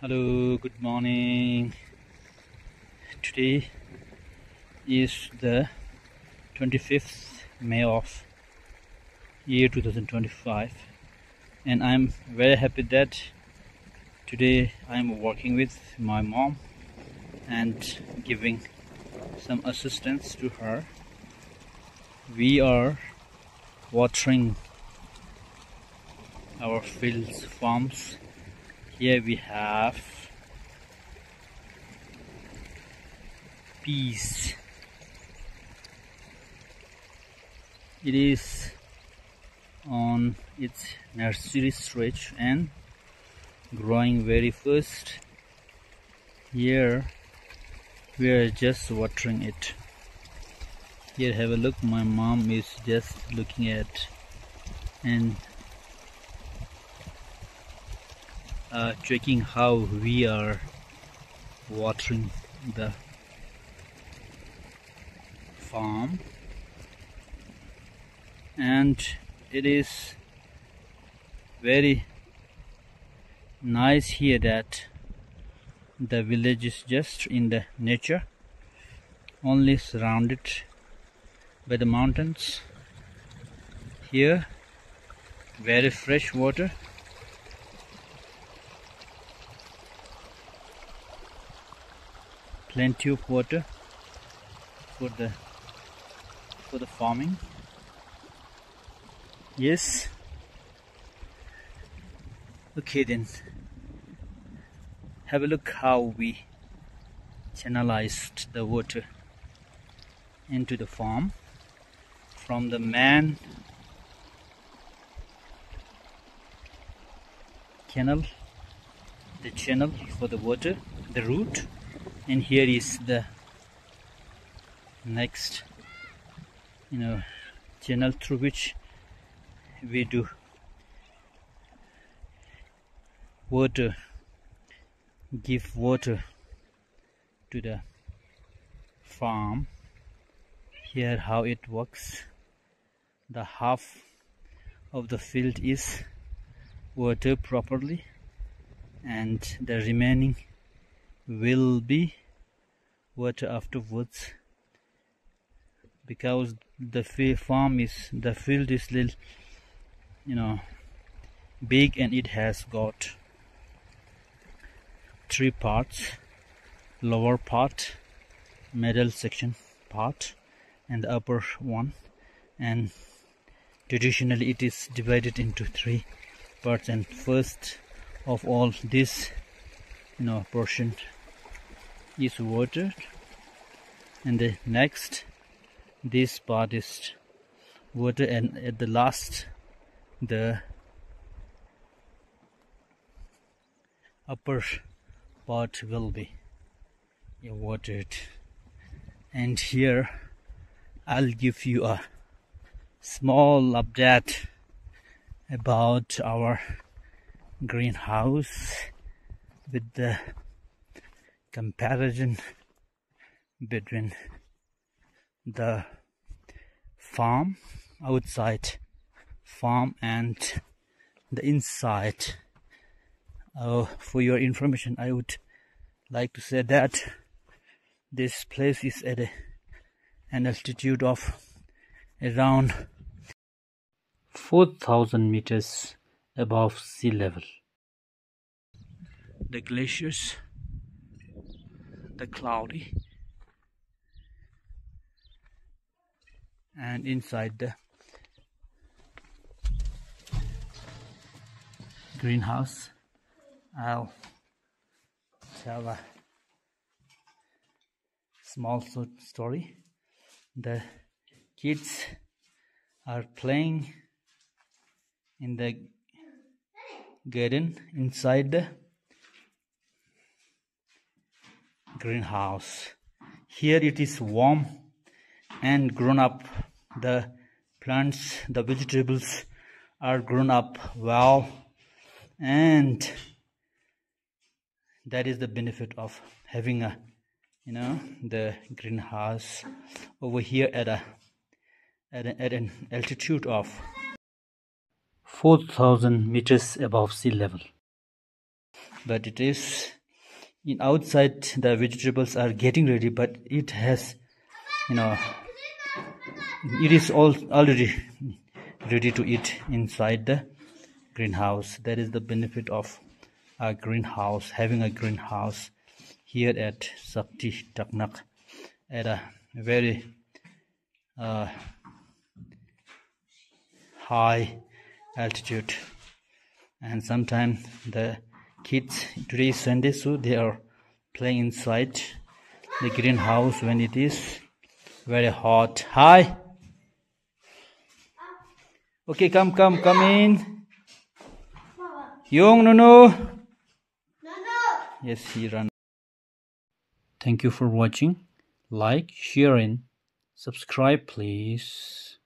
hello good morning. Today is the 25th May of year 2025 and I'm very happy that today I'm working with my mom and giving some assistance to her. We are watering our fields farms here we have peas it is on its nursery stage and growing very fast. Here we are just watering it. Here have a look. My mom is just looking at and uh, checking how we are watering the farm. And it is very nice here that the village is just in the nature only surrounded by the mountains. Here very fresh water plenty of water for the for the farming. Yes. Okay then. Have a look how we channelized the water into the farm. From the man canal the channel for the water the root and here is the next you know channel through which we do water give water to the farm. Here how it works. The half of the field is water properly and the remaining will be water afterwards. Because the farm is the field is little you know big and it has got three parts lower part middle section part and the upper one. And traditionally it is divided into three parts. And first of all this you know portion is watered. And the next this part is water and at the last the upper part will be watered. And here I'll give you a small update about our greenhouse with the comparison between the farm outside farm and the inside. Uh, for your information I would like to say that this place is at a, an altitude of around 4000 meters above sea level. The glaciers the cloudy. And inside the greenhouse I'll tell a small story. The kids are playing in the garden inside the greenhouse. Here it is warm and grown up. The plants the vegetables are grown up well and that is the benefit of having a you know the greenhouse over here at a at, a, at an altitude of 4000 meters above sea level. But it is in outside the vegetables are getting ready but it has you know it is all already ready to eat inside the greenhouse. That is the benefit of a greenhouse having a greenhouse here at Sakti Taknak at a very uh, high altitude. And sometimes the kids today is Sunday so they are playing inside the greenhouse when it is very hot. Hi. Okay come come come in. Young no no yes he run. Thank you for watching. Like sharing subscribe please